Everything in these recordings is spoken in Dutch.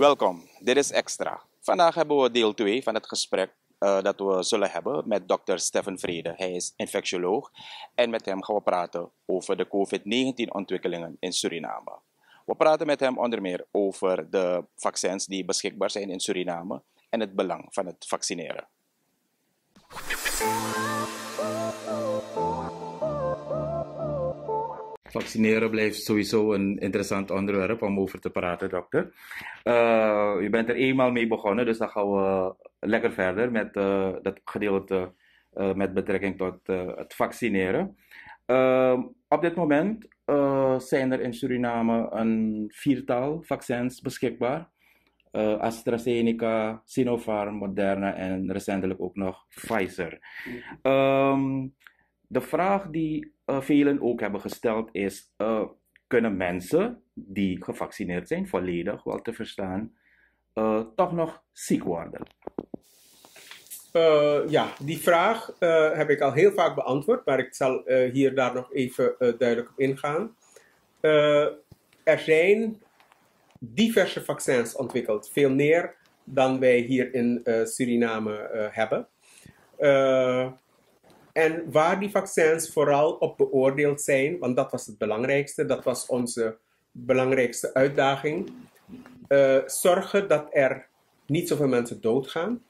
Welkom, dit is Extra. Vandaag hebben we deel 2 van het gesprek uh, dat we zullen hebben met dokter Stefan Vrede. Hij is infectioloog en met hem gaan we praten over de COVID-19-ontwikkelingen in Suriname. We praten met hem onder meer over de vaccins die beschikbaar zijn in Suriname en het belang van het vaccineren. Vaccineren blijft sowieso een interessant onderwerp om over te praten, dokter. Uh, u bent er eenmaal mee begonnen, dus dan gaan we lekker verder met uh, dat gedeelte uh, met betrekking tot het vaccineren. op dit moment zijn er in Suriname een viertal vaccins beschikbaar. AstraZeneca, Sinopharm, Moderna en recentelijk ook nog Pfizer. Um, de vraag die uh, velen ook hebben gesteld is: uh, kunnen mensen die gevaccineerd zijn, volledig wel te verstaan, uh, toch nog ziek worden? ja, die vraag heb ik al heel vaak beantwoord, maar ik zal hier daar nog even duidelijk op ingaan. er zijn diverse vaccins ontwikkeld, veel meer dan wij hier in Suriname hebben. En waar die vaccins vooral op beoordeeld zijn, want dat was het belangrijkste, dat was onze belangrijkste uitdaging. Uh, zorgen dat er niet zoveel mensen doodgaan.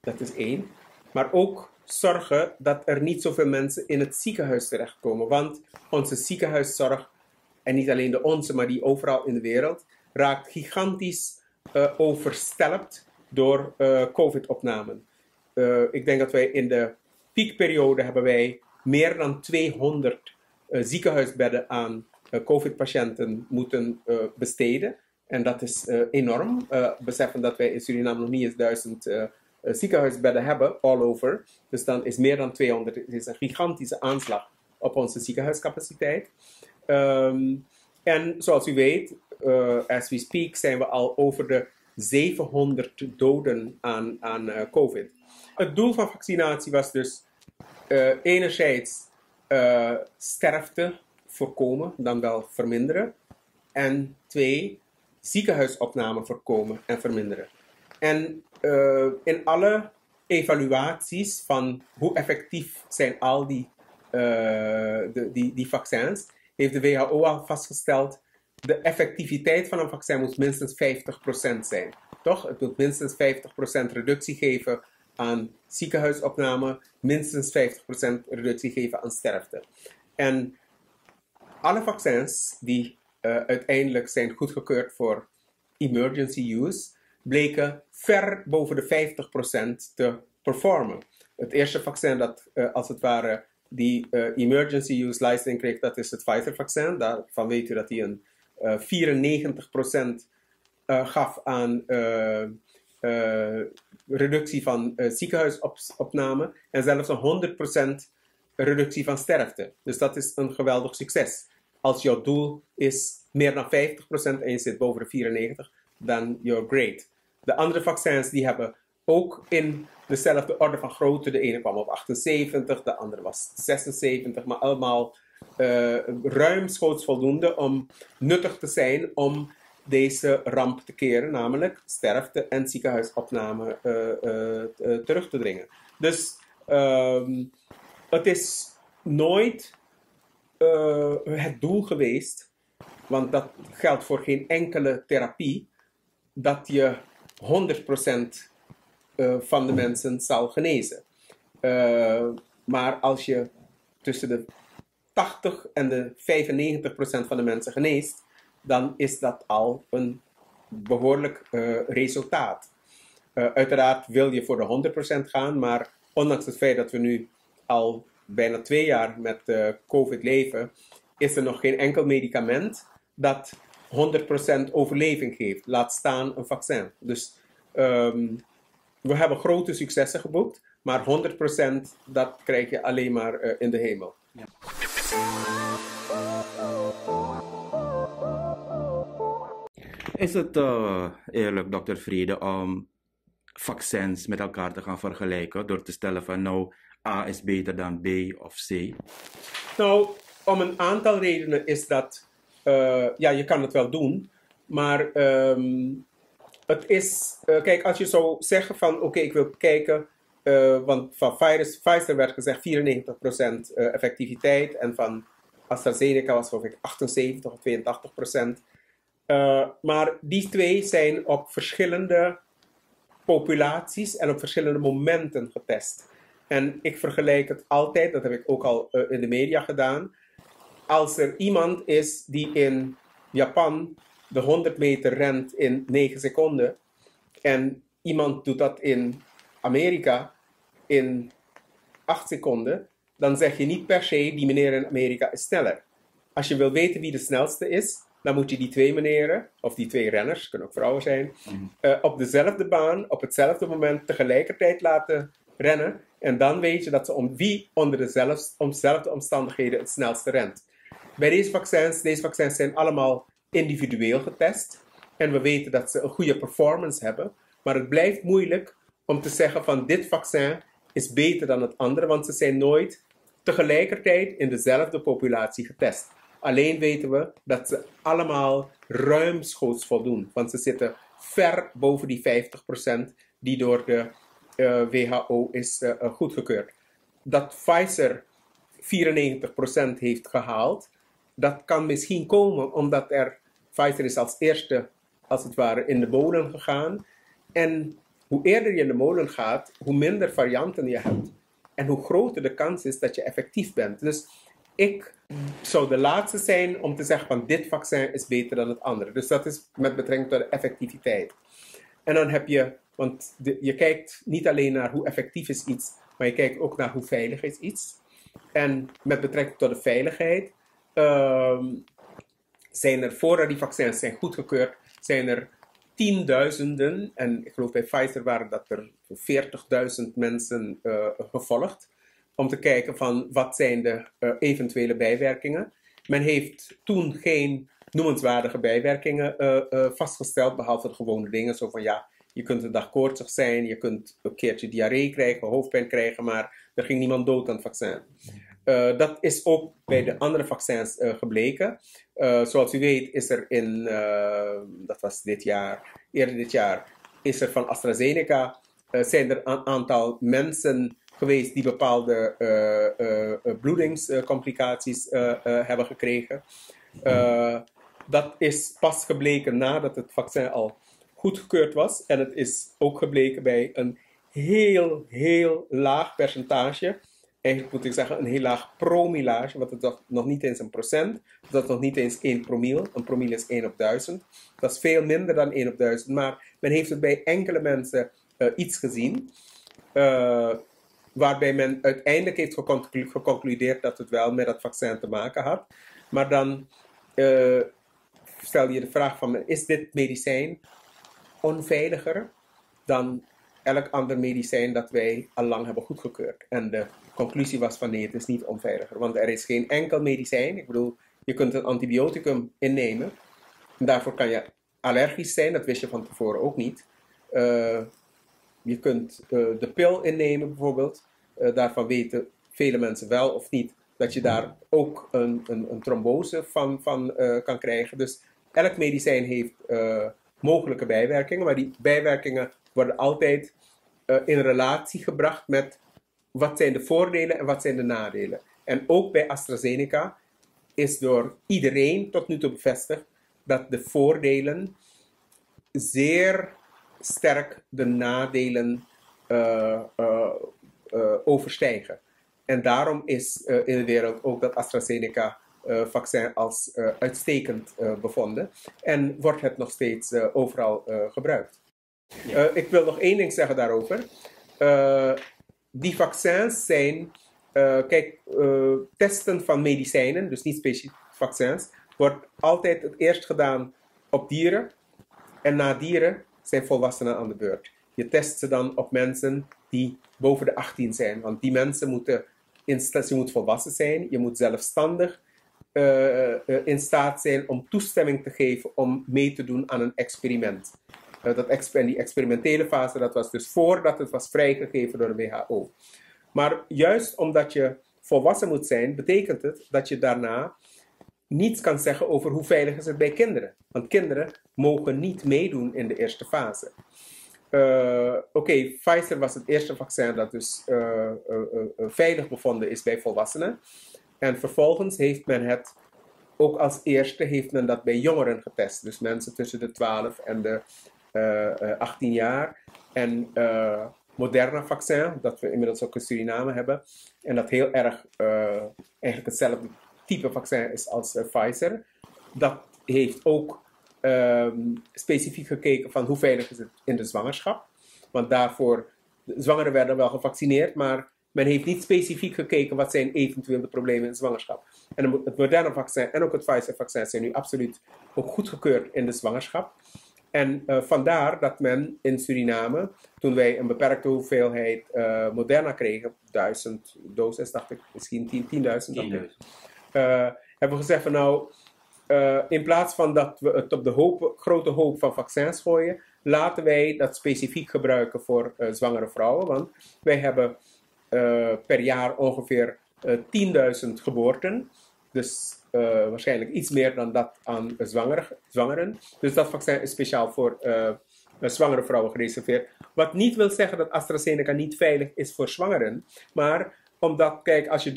Dat is één. Maar ook zorgen dat er niet zoveel mensen in het ziekenhuis terechtkomen. Want onze ziekenhuiszorg, en niet alleen de onze, maar die overal in de wereld, raakt gigantisch uh, overstelpt door uh, COVID-opnamen. ik denk dat wij in de piekperiode hebben wij meer dan 200 uh, eh, ziekenhuisbedden aan uh, COVID-patiënten moeten uh, besteden. En dat is enorm. beseffen dat wij in Suriname nog niet eens duizend ziekenhuisbedden hebben, all over. Dus dan is meer dan 200. Het is een gigantische aanslag op onze ziekenhuiscapaciteit. Um, en zoals u weet, as we speak, zijn we al over de 700 doden aan, aan COVID. Het doel van vaccinatie was dus uh, enerzijds uh, sterfte voorkomen, dan wel verminderen. En twee, ziekenhuisopname voorkomen en verminderen. En uh, in alle evaluaties van hoe effectief zijn al die, de, die, die vaccins, heeft de WHO al vastgesteld de effectiviteit van een vaccin moet minstens 50% zijn. Toch? Het moet minstens 50% reductie geven aan ziekenhuisopname, minstens 50% reductie geven aan sterfte. En alle vaccins die uh, uiteindelijk zijn goedgekeurd voor emergency use, bleken ver boven de 50% te performen. Het eerste vaccin dat uh, als het ware die uh, emergency use licensing kreeg, dat is het Pfizer-vaccin. Daarvan weet u dat hij een 94% gaf aan uh, reductie van uh, ziekenhuisopname en zelfs een 100% reductie van sterfte. Dus dat is een geweldig succes. Als jouw doel is meer dan 50% en je zit boven de 94%, dan you're great. De andere vaccins die hebben ook in dezelfde orde van grootte. De ene kwam op 78, de andere was 76, maar allemaal uh, ruimschoots voldoende om nuttig te zijn om deze ramp te keren, namelijk sterfte en ziekenhuisopname uh, uh, terug te dringen. Dus um, het is nooit het doel geweest, want dat geldt voor geen enkele therapie, dat je 100% van de mensen zal genezen. maar als je tussen de 80 en de 95% van de mensen geneest, dan is dat al een behoorlijk uh, resultaat. Uh, uiteraard wil je voor de 100% gaan, maar ondanks het feit dat we nu al bijna twee jaar met uh, COVID leven, is er nog geen enkel medicament dat 100% overleving geeft. Laat staan een vaccin. Dus um, we hebben grote successen geboekt, maar 100% dat krijg je alleen maar in de hemel. Ja. Is het uh, eerlijk, dokter Vrede, om vaccins met elkaar te gaan vergelijken door te stellen van nou A is beter dan B of C? Nou, om een aantal redenen is dat, uh, ja, je kan het wel doen, maar um, het is, uh, kijk, als je zou zeggen van, oké, ik wil kijken, want van Pfizer, werd gezegd 94% uh, effectiviteit en van AstraZeneca was geloof ik 78 of 82%. Uh, maar die twee zijn op verschillende populaties en op verschillende momenten getest. En ik vergelijk het altijd, dat heb ik ook al uh, in de media gedaan. Als er iemand is die in Japan de 100 meter rent in 9 seconden en iemand doet dat in Amerika in 8 seconden, dan zeg je niet per se die meneer in Amerika is sneller. Als je wil weten wie de snelste is, dan moet je die twee meneren, of die twee renners, kunnen ook vrouwen zijn, uh, op dezelfde baan, op hetzelfde moment tegelijkertijd laten rennen. En dan weet je dat ze om wie onder dezelfde omstandigheden het snelste rent. Bij deze vaccins, deze vaccins zijn allemaal individueel getest. En we weten dat ze een goede performance hebben. Maar het blijft moeilijk om te zeggen van dit vaccin is beter dan het andere, want ze zijn nooit tegelijkertijd in dezelfde populatie getest. Alleen weten we dat ze allemaal ruimschoots voldoen, want ze zitten ver boven die 50% die door de eh, WHO is uh, goedgekeurd. Dat Pfizer 94% heeft gehaald, dat kan misschien komen omdat er, Pfizer is als eerste, als het ware, in de molen gegaan. En hoe eerder je in de molen gaat, hoe minder varianten je hebt. En hoe groter de kans is dat je effectief bent. Dus ik zou de laatste zijn om te zeggen van dit vaccin is beter dan het andere. Dus dat is met betrekking tot de effectiviteit. En dan heb je, want je kijkt niet alleen naar hoe effectief is iets, maar je kijkt ook naar hoe veilig is iets. En met betrekking tot de veiligheid uh, zijn er, voordat die vaccins zijn goedgekeurd, zijn er tienduizenden, en ik geloof bij Pfizer waren dat er 40.000 mensen uh, gevolgd, om te kijken van wat zijn de uh, eventuele bijwerkingen. Men heeft toen geen noemenswaardige bijwerkingen uh, vastgesteld, behalve de gewone dingen, zo van ja, je kunt een dag koortsig zijn, je kunt een keertje diarree krijgen, hoofdpijn krijgen, maar er ging niemand dood aan het vaccin. Dat is ook bij de andere vaccins gebleken. Zoals u weet is er in, dat was dit jaar, eerder dit jaar, is er van AstraZeneca, zijn er een aantal mensen geweest die bepaalde bloedingscomplicaties hebben gekregen. dat is pas gebleken nadat het vaccin al goedgekeurd was. En het is ook gebleken bij een heel, heel laag percentage eigenlijk moet ik zeggen, een heel laag promillage, wat het nog niet eens een procent, dat is nog niet eens 1 promiel. Een promiel is 1 op 1000. Dat is veel minder dan 1 op 1000, maar men heeft het bij enkele mensen iets gezien, uh, waarbij men uiteindelijk heeft geconclu geconcludeerd dat het wel met dat vaccin te maken had. Maar dan uh, stel je de vraag van, is dit medicijn onveiliger dan elk ander medicijn dat wij al lang hebben goedgekeurd? En de conclusie was van nee, het is niet onveiliger. Want er is geen enkel medicijn. Ik bedoel, je kunt een antibioticum innemen. En daarvoor kan je allergisch zijn, dat wist je van tevoren ook niet. Uh, je kunt uh, de pil innemen bijvoorbeeld. Uh, daarvan weten vele mensen wel of niet dat je daar ook een, een, een trombose van, van kan krijgen. Dus elk medicijn heeft mogelijke bijwerkingen, maar die bijwerkingen worden altijd in relatie gebracht met wat zijn de voordelen en wat zijn de nadelen. En ook bij AstraZeneca is door iedereen tot nu toe bevestigd dat de voordelen zeer sterk de nadelen uh, uh, uh, overstijgen. En daarom is in de wereld ook dat AstraZeneca-vaccin als uitstekend bevonden. En wordt het nog steeds overal gebruikt. Ja. ik wil nog één ding zeggen daarover die vaccins zijn, kijk, testen van medicijnen, dus niet specifiek vaccins, wordt altijd het eerst gedaan op dieren. En na dieren zijn volwassenen aan de beurt. Je test ze dan op mensen die boven de 18 zijn. Want die mensen moeten, in, je moet volwassen zijn, je moet zelfstandig uh, in staat zijn om toestemming te geven om mee te doen aan een experiment. Uh, dat exper die experimentele fase, dat was dus voordat het was vrijgegeven door de WHO. Maar juist omdat je volwassen moet zijn, betekent het dat je daarna niets kan zeggen over hoe veilig is het bij kinderen. Want kinderen mogen niet meedoen in de eerste fase. Uh, Oké, Pfizer was het eerste vaccin dat dus uh, veilig bevonden is bij volwassenen. En vervolgens heeft men het, ook als eerste, heeft men dat bij jongeren getest. Dus mensen tussen de 12 en de 18 jaar. En Moderna vaccin, dat we inmiddels ook in Suriname hebben. En dat heel erg eigenlijk hetzelfde type vaccin is als Pfizer. Dat heeft ook um, specifiek gekeken van hoe veilig is het in de zwangerschap. Want daarvoor, de zwangeren werden wel gevaccineerd, maar men heeft niet specifiek gekeken wat zijn eventuele problemen in de zwangerschap. En het Moderna vaccin en ook het Pfizer vaccin zijn nu absoluut ook goedgekeurd in de zwangerschap. En uh, vandaar dat men in Suriname, toen wij een beperkte hoeveelheid uh, Moderna kregen, duizend doses, dacht ik, misschien 10.000, 10, 10.000, uh, hebben we gezegd van nou, uh, in plaats van dat we het op de hoop, grote hoop van vaccins gooien, laten wij dat specifiek gebruiken voor uh, zwangere vrouwen. Want wij hebben per jaar ongeveer 10.000 geboorten. Dus waarschijnlijk iets meer dan dat aan zwanger, zwangeren. Dus dat vaccin is speciaal voor zwangere vrouwen gereserveerd. Wat niet wil zeggen dat AstraZeneca niet veilig is voor zwangeren. Maar omdat, kijk, als je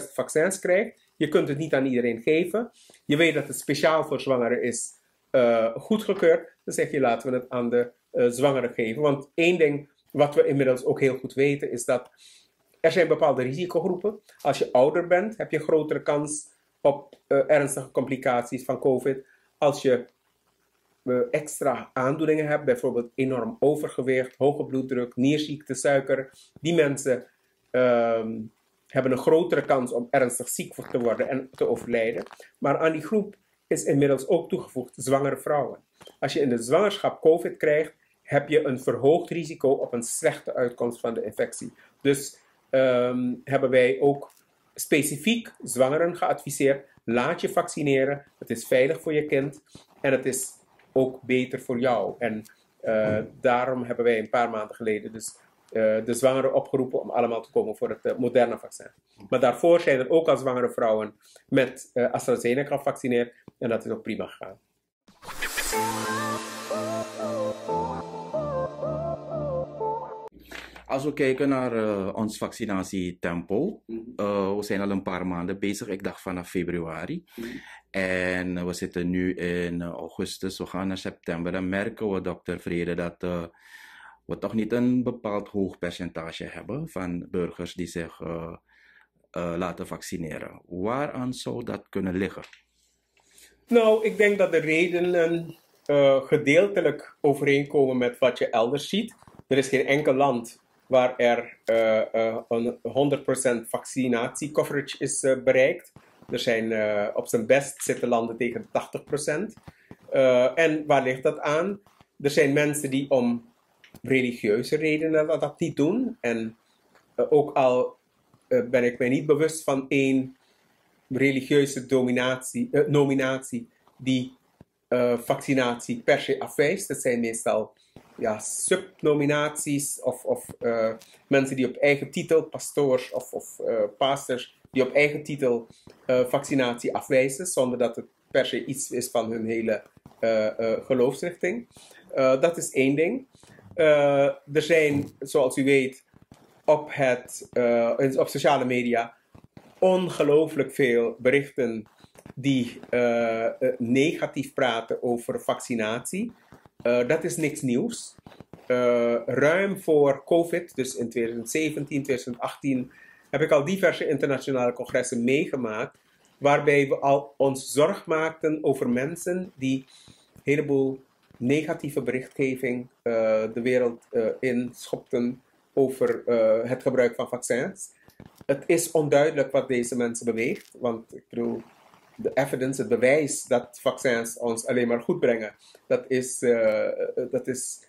10.000 vaccins krijgt, je kunt het niet aan iedereen geven. Je weet dat het speciaal voor zwangeren is uh, goedgekeurd. Dan zeg je laten we het aan de uh, zwangeren geven. Want één ding wat we inmiddels ook heel goed weten is dat er zijn bepaalde risicogroepen. Als je ouder bent heb je grotere kans op uh, ernstige complicaties van COVID. Als je extra aandoeningen hebt, bijvoorbeeld enorm overgewicht, hoge bloeddruk, nierziekte, suiker. Die mensen um, hebben een grotere kans om ernstig ziek te worden en te overlijden. Maar aan die groep is inmiddels ook toegevoegd zwangere vrouwen. Als je in de zwangerschap COVID krijgt, heb je een verhoogd risico op een slechte uitkomst van de infectie. Dus um, hebben wij ook specifiek zwangeren geadviseerd: laat je vaccineren. Het is veilig voor je kind en het is ook beter voor jou. En uh, daarom hebben wij een paar maanden geleden dus de zwangeren opgeroepen om allemaal te komen voor het uh, moderne vaccin. Maar daarvoor zijn er ook al zwangere vrouwen met uh, AstraZeneca gevaccineerd en dat is ook prima gegaan. Als we kijken naar uh, ons vaccinatietempo, uh, we zijn al een paar maanden bezig, ik dacht vanaf februari. En we zitten nu in augustus, we gaan naar september en merken we, dokter Vrede, dat we toch niet een bepaald hoog percentage hebben van burgers die zich uh, uh, laten vaccineren. Waaraan zou dat kunnen liggen? Nou, ik denk dat de redenen uh, gedeeltelijk overeenkomen met wat je elders ziet. Er is geen enkel land waar er een 100% vaccinatiecoverage is bereikt. Er zijn op zijn best zitten landen tegen 80%. en waar ligt dat aan? Er zijn mensen die om religieuze redenen dat dat niet doen. En uh, ook al uh, ben ik mij niet bewust van één religieuze dominatie, uh, nominatie die vaccinatie per se afwijst. Dat zijn meestal ja, subnominaties of, of mensen die op eigen titel, pastoors of, of pastors, die op eigen titel vaccinatie afwijzen, zonder dat het per se iets is van hun hele geloofsrichting. dat is één ding. Uh, er zijn, zoals u weet, op, het, uh, op sociale media ongelooflijk veel berichten die uh, negatief praten over vaccinatie. dat is niks nieuws. ruim voor COVID, dus in 2017, 2018, heb ik al diverse internationale congressen meegemaakt. Waarbij we al ons zorg maakten over mensen die een heleboel negatieve berichtgeving uh, de wereld uh, in schopten over uh, het gebruik van vaccins. Het is onduidelijk wat deze mensen beweegt, want ik bedoel, de evidence, het bewijs dat vaccins ons alleen maar goed brengen, dat is, dat is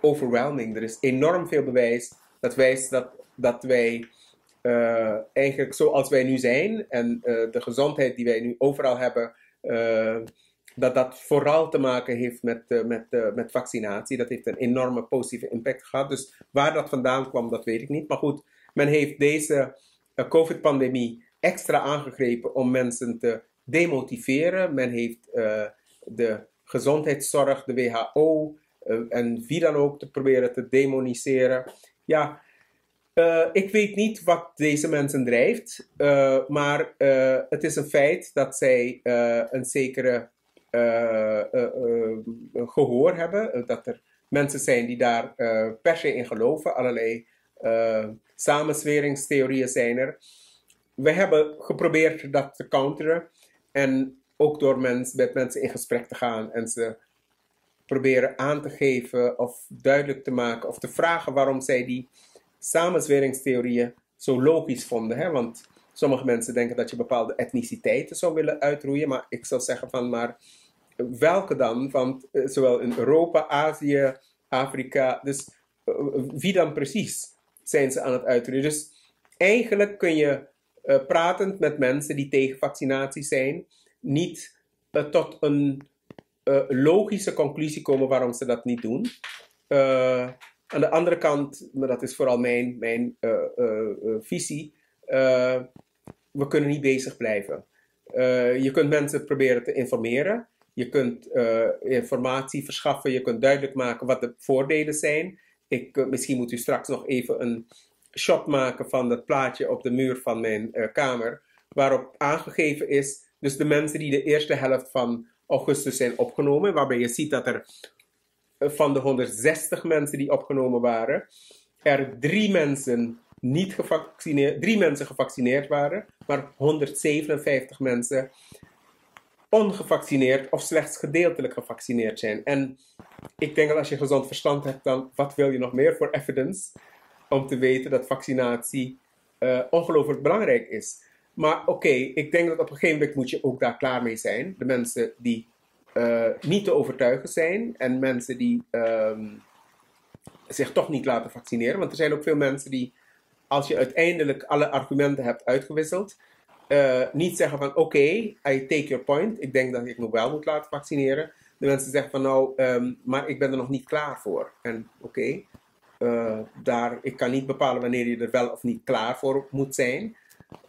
overwhelming. Er is enorm veel bewijs dat wijst dat, dat wij eigenlijk zoals wij nu zijn en de gezondheid die wij nu overal hebben, dat dat vooral te maken heeft met, uh, met, uh, met vaccinatie. Dat heeft een enorme positieve impact gehad. Dus waar dat vandaan kwam, dat weet ik niet. Maar goed, men heeft deze uh, COVID-pandemie extra aangegrepen om mensen te demotiveren. Men heeft de gezondheidszorg, de WHO en wie dan ook te proberen te demoniseren. Ja, ik weet niet wat deze mensen drijft, maar het is een feit dat zij een zekere gehoor hebben. dat er mensen zijn die daar per se in geloven. Allerlei samensweringstheorieën zijn er. We hebben geprobeerd dat te counteren. En ook door met mensen in gesprek te gaan en ze proberen aan te geven of duidelijk te maken of te vragen waarom zij die samenzweringstheorieën zo logisch vonden. Hè? Want sommige mensen denken dat je bepaalde etniciteiten zou willen uitroeien, maar ik zou zeggen van maar welke dan? Want eh, zowel in Europa, Azië, Afrika, dus eh, wie dan precies zijn ze aan het uitroeien? Dus eigenlijk kun je uh, pratend met mensen die tegen vaccinatie zijn, niet tot een logische conclusie komen waarom ze dat niet doen. aan de andere kant, maar dat is vooral mijn, mijn visie, we kunnen niet bezig blijven. je kunt mensen proberen te informeren. Je kunt informatie verschaffen. Je kunt duidelijk maken wat de voordelen zijn. Ik, misschien moet u straks nog even een shot maken van dat plaatje op de muur van mijn uh, kamer, waarop aangegeven is, dus de mensen die de eerste helft van augustus zijn opgenomen, waarbij je ziet dat er van de 160 mensen die opgenomen waren, er drie mensen niet gevaccineerd, drie mensen gevaccineerd waren, maar 157 mensen ongevaccineerd of slechts gedeeltelijk gevaccineerd zijn. En ik denk dat als je gezond verstand hebt, dan wat wil je nog meer voor evidence? om te weten dat vaccinatie uh, ongelooflijk belangrijk is. Maar oké, ik denk dat op een gegeven moment moet je ook daar klaar mee zijn. De mensen die uh, niet te overtuigen zijn en mensen die um, zich toch niet laten vaccineren. Want er zijn ook veel mensen die, als je uiteindelijk alle argumenten hebt uitgewisseld, uh, niet zeggen van oké, I take your point, ik denk dat ik me wel moet laten vaccineren. De mensen zeggen van nou, um, maar ik ben er nog niet klaar voor. En oké, uh, daar, ik kan niet bepalen wanneer je er wel of niet klaar voor moet zijn.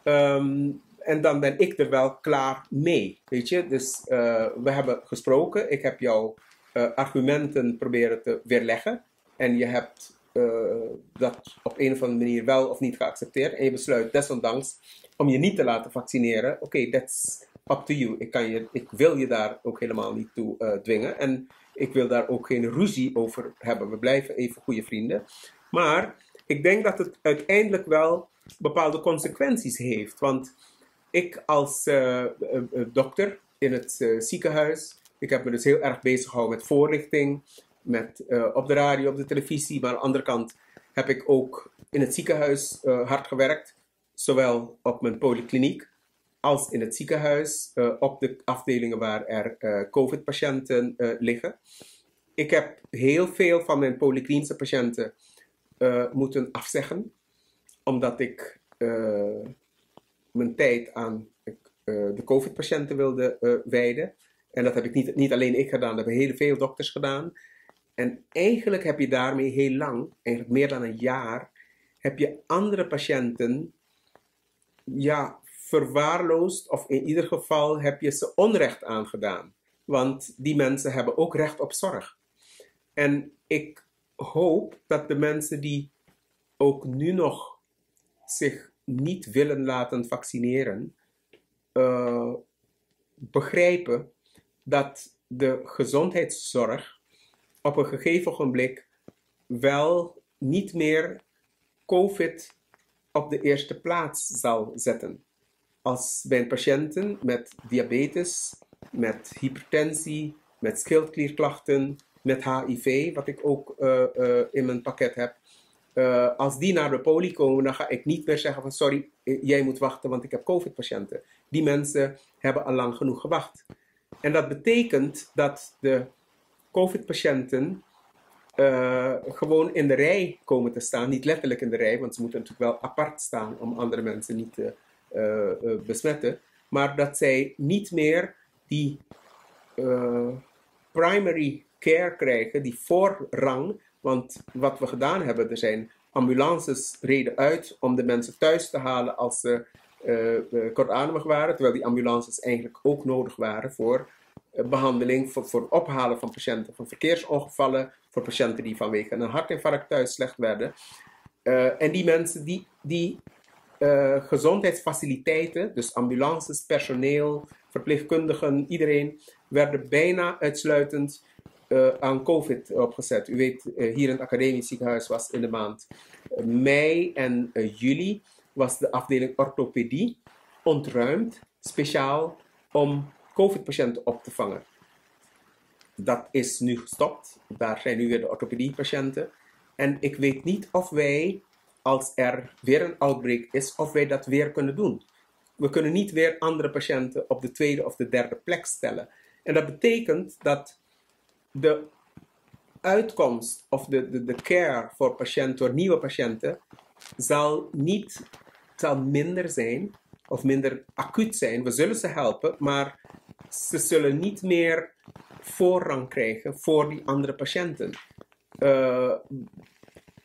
Um, en dan ben ik er wel klaar mee. Weet je, dus uh, we hebben gesproken. Ik heb jouw argumenten proberen te weerleggen. En je hebt dat op een of andere manier wel of niet geaccepteerd. En je besluit desondanks om je niet te laten vaccineren. Oké, that's up to you. Ik, kan je, ik wil je daar ook helemaal niet toe dwingen. En ik wil daar ook geen ruzie over hebben. We blijven even goede vrienden. Maar ik denk dat het uiteindelijk wel bepaalde consequenties heeft. Want ik als uh, dokter in het ziekenhuis, ik heb me dus heel erg bezig gehouden met voorlichting, met, op de radio, op de televisie. Maar aan de andere kant heb ik ook in het ziekenhuis hard gewerkt. Zowel op mijn polykliniek als in het ziekenhuis uh, op de afdelingen waar er uh, COVID-patiënten uh, liggen. Ik heb heel veel van mijn polyklinische patiënten moeten afzeggen, omdat ik mijn tijd aan de COVID-patiënten wilde wijden. En dat heb ik niet, niet alleen ik gedaan, dat hebben heel veel dokters gedaan. En eigenlijk heb je daarmee heel lang, eigenlijk meer dan een jaar, heb je andere patiënten ja, verwaarloosd, of in ieder geval heb je ze onrecht aangedaan. Want die mensen hebben ook recht op zorg. En ik hoop dat de mensen die ook nu nog zich niet willen laten vaccineren, uh, begrijpen dat de gezondheidszorg op een gegeven ogenblik wel niet meer COVID op de eerste plaats zal zetten als bij patiënten met diabetes, met hypertensie, met schildklierklachten, met HIV, wat ik ook uh, uh, in mijn pakket heb. Uh, als die naar de poli komen, dan ga ik niet meer zeggen van sorry, jij moet wachten, want ik heb COVID-patiënten. Die mensen hebben al lang genoeg gewacht. En dat betekent dat de COVID-patiënten gewoon in de rij komen te staan. Niet letterlijk in de rij, want ze moeten natuurlijk wel apart staan om andere mensen niet te uh, besmetten, maar dat zij niet meer die primary care krijgen, die voorrang. Want wat we gedaan hebben, er zijn ambulances reden uit om de mensen thuis te halen als ze kortademig waren, terwijl die ambulances eigenlijk ook nodig waren voor behandeling, voor, voor ophalen van patiënten van verkeersongevallen, voor patiënten die vanwege een hartinfarct thuis slecht werden. en die mensen, die, die gezondheidsfaciliteiten, dus ambulances, personeel, verpleegkundigen, iedereen, werden bijna uitsluitend uh, aan COVID opgezet. U weet, hier in het academisch ziekenhuis was in de maand mei en juli was de afdeling orthopedie ontruimd, speciaal om COVID-patiënten op te vangen. Dat is nu gestopt. Daar zijn nu weer de orthopedie-patiënten. En ik weet niet of wij, als er weer een outbreak is, of wij dat weer kunnen doen. We kunnen niet weer andere patiënten op de tweede of de derde plek stellen. En dat betekent dat de uitkomst of de, de, de care voor patiënten, voor nieuwe patiënten, zal niet zal minder zijn of minder acuut zijn. We zullen ze helpen, maar ze zullen niet meer voorrang krijgen voor die andere patiënten. Uh,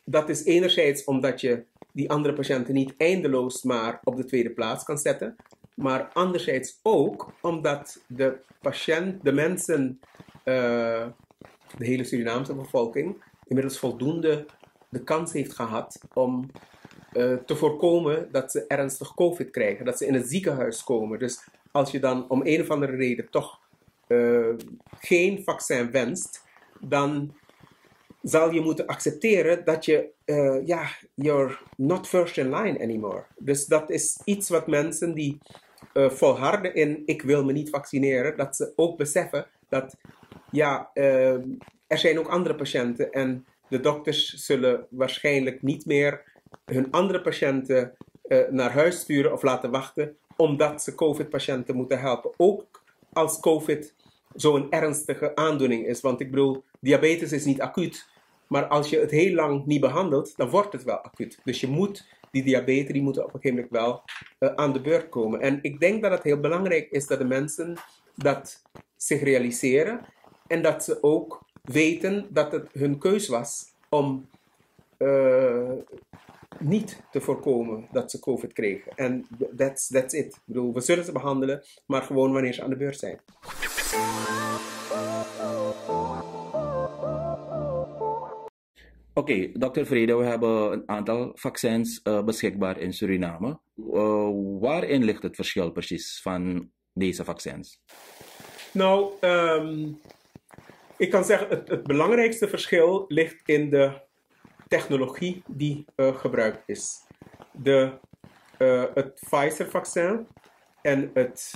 dat is enerzijds omdat je die andere patiënten niet eindeloos maar op de tweede plaats kan zetten. Maar anderzijds ook omdat de patiënt, de mensen, uh, de hele Surinaamse bevolking, inmiddels voldoende de kans heeft gehad om uh, te voorkomen dat ze ernstig COVID krijgen, dat ze in het ziekenhuis komen. Dus als je dan om een of andere reden toch uh, geen vaccin wenst, dan zal je moeten accepteren dat je, uh, ja, you're not first in line anymore. Dus dat is iets wat mensen die uh, volharden in ik wil me niet vaccineren, dat ze ook beseffen dat, ja, uh, er zijn ook andere patiënten en de dokters zullen waarschijnlijk niet meer hun andere patiënten naar huis sturen of laten wachten, omdat ze COVID-patiënten moeten helpen. Ook als COVID zo'n ernstige aandoening is. Want ik bedoel, diabetes is niet acuut. Maar als je het heel lang niet behandelt, dan wordt het wel acuut. Dus je moet die diabetes, die moeten op een gegeven moment wel uh, aan de beurt komen. En ik denk dat het heel belangrijk is dat de mensen dat zich realiseren. En dat ze ook weten dat het hun keus was om uh, niet te voorkomen dat ze COVID kregen. En that's, that's it. Ik bedoel, we zullen ze behandelen, maar gewoon wanneer ze aan de beurt zijn. Oké, dokter Vrede, we hebben een aantal vaccins uh, beschikbaar in Suriname. Uh, waarin ligt het verschil precies van deze vaccins? Nou, um, ik kan zeggen, het, het, belangrijkste verschil ligt in de technologie die uh, gebruikt is. De, het Pfizer-vaccin en het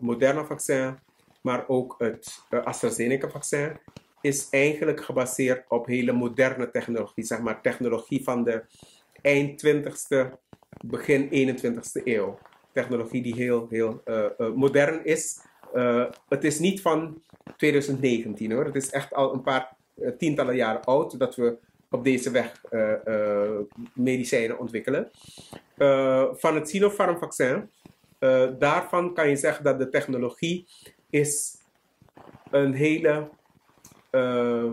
Moderna-vaccin, maar ook het AstraZeneca-vaccin, is eigenlijk gebaseerd op hele moderne technologie, zeg maar technologie van de eind 20ste, begin 21ste eeuw. Technologie die heel, heel uh, uh, modern is. Het is niet van 2019 hoor, het is echt al een paar tientallen jaren oud dat we op deze weg medicijnen ontwikkelen. van het Sinopharm vaccin, daarvan kan je zeggen dat de technologie is een hele uh,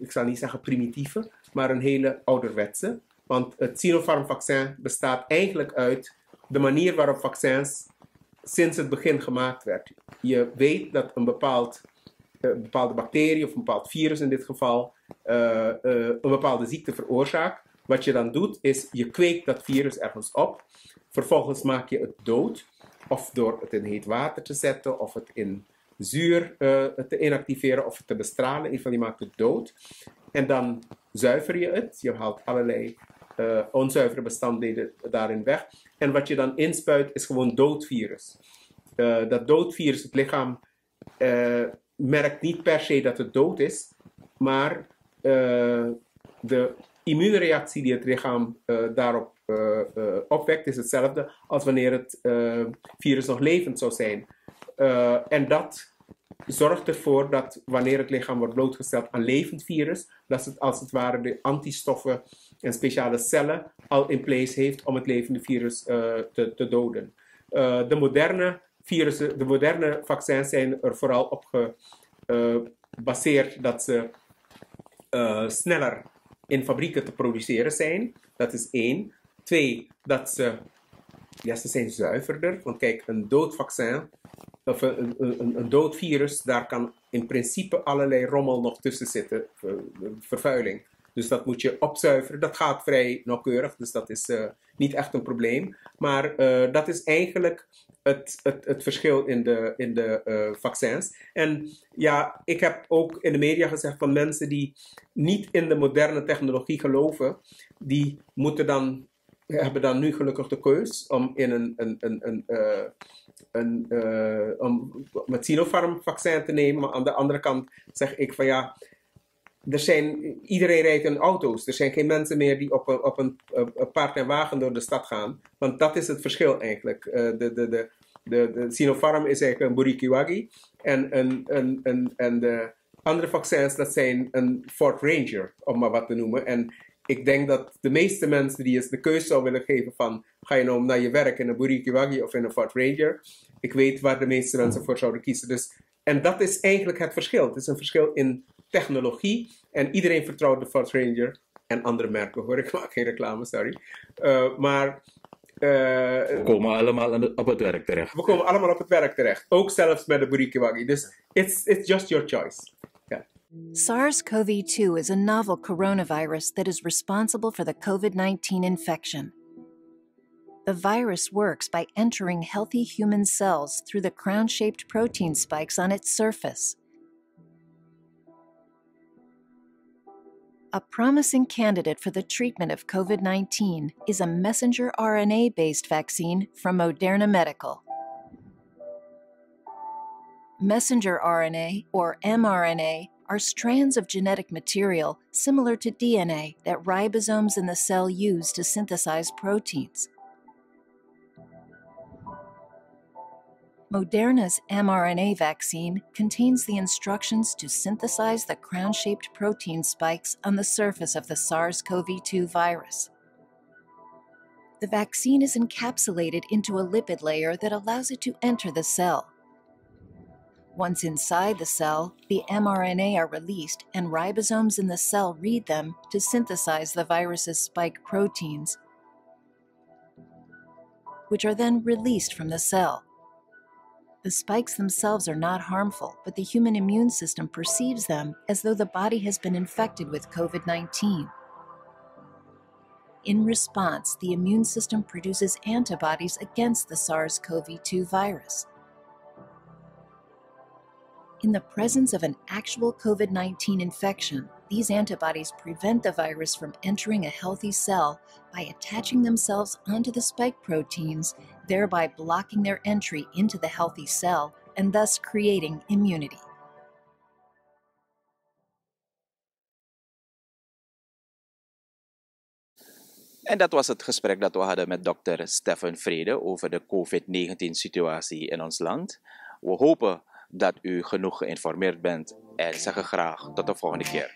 ik zal niet zeggen primitieve, maar een hele ouderwetse. Want het Sinopharm-vaccin bestaat eigenlijk uit de manier waarop vaccins sinds het begin gemaakt werd. Je weet dat een, bepaald, een bepaalde bacterie of een bepaald virus in dit geval een bepaalde ziekte veroorzaakt. Wat je dan doet is je kweekt dat virus ergens op. Vervolgens maak je het dood. Of door het in heet water te zetten of het in zuur uh, te inactiveren of te bestralen. In van die maakt het dood. En dan zuiver je het. Je haalt allerlei uh, onzuivere bestanddelen daarin weg. En wat je dan inspuit is gewoon dood virus. Uh, dat dood virus, het lichaam merkt niet per se dat het dood is, maar de immuunreactie die het lichaam daarop opwekt is hetzelfde als wanneer het virus nog levend zou zijn. En dat zorgt ervoor dat wanneer het lichaam wordt blootgesteld aan levend virus, dat het als het ware de antistoffen en speciale cellen al in place heeft om het levende virus te, te, doden. De moderne virussen, de moderne vaccins zijn er vooral op gebaseerd dat ze sneller in fabrieken te produceren zijn. Dat is één. Twee, dat ze Ja, ze zijn zuiverder. Want kijk, een dood vaccin of een, een, een dood virus, daar kan in principe allerlei rommel nog tussen zitten, vervuiling. Dus dat moet je opzuiveren. Dat gaat vrij nauwkeurig, dus dat is uh, niet echt een probleem. Maar uh, dat is eigenlijk het, het, het verschil in de, in de uh, vaccins. En ja, ik heb ook in de media gezegd van mensen die niet in de moderne technologie geloven, die moeten dan, hebben dan nu gelukkig de keus om in een, een, een, een, uh, een uh, om met Sinopharm vaccin te nemen. Maar aan de andere kant zeg ik van ja, er zijn, iedereen rijdt in auto's. Er zijn geen mensen meer die op een, op een, een paard en wagen door de stad gaan. Want dat is het verschil eigenlijk. Uh, de, de, de, de, de Sinopharm is eigenlijk een Burikiwagi. En, een, een, een, en de andere vaccins, dat zijn een Ford Ranger, om maar wat te noemen. En ik denk dat de meeste mensen die eens de keuze zou willen geven van... ga je nou naar je werk in een Burikiwagi of in een Ford Ranger... ik weet waar de meeste mensen voor zouden kiezen. Dus, en dat is eigenlijk het verschil. Het is een verschil in technologie. En iedereen vertrouwt de Ford Ranger en andere merken hoor. Ik maak geen reclame, sorry. Uh, maar. Uh, we komen allemaal op het werk terecht. We komen allemaal op het werk terecht. Ook zelfs met de Burikiwagi. Dus it's, it's just your choice. SARS CoV 2 is a novel coronavirus that is responsible for the COVID 19 infection. The virus works by entering healthy human cells through the crown shaped protein spikes on its surface. A promising candidate for the treatment of COVID 19 is a messenger RNA based vaccine from Moderna Medical. Messenger RNA, or mRNA, are strands of genetic material similar to DNA that ribosomes in the cell use to synthesize proteins. Moderna's mRNA vaccine contains the instructions to synthesize the crown shaped protein spikes on the surface of the SARS CoV 2 virus. The vaccine is encapsulated into a lipid layer that allows it to enter the cell. Once inside the cell, the mRNA are released and ribosomes in the cell read them to synthesize the virus's spike proteins, which are then released from the cell. The spikes themselves are not harmful, but the human immune system perceives them as though the body has been infected with COVID 19. In response, the immune system produces antibodies against the SARS CoV 2 virus. In the presence of an actual COVID 19 infection, these antibodies prevent the virus from entering a healthy cell by attaching themselves onto the spike proteins, thereby blocking their entry into the healthy cell and thus creating immunity. En dat was het gesprek dat we hadden met dokter Stefan Vrede over de COVID-19-situatie in ons land. We hopen dat u genoeg geïnformeerd bent en zeggen graag tot de volgende keer.